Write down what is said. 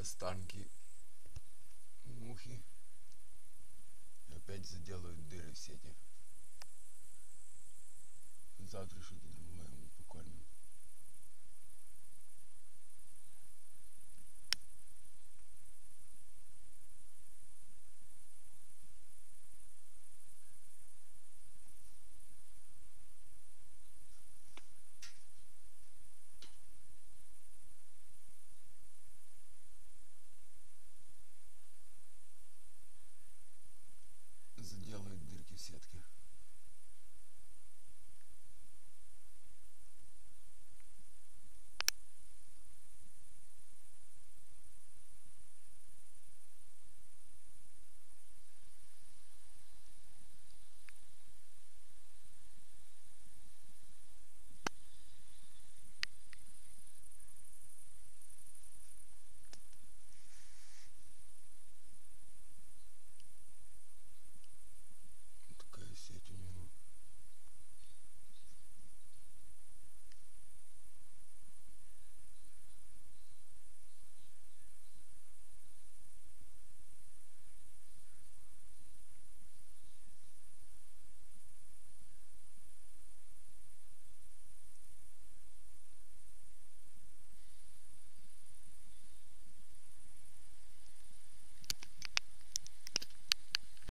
останки мухи. Опять заделают дыры в сети. Завтра что-то.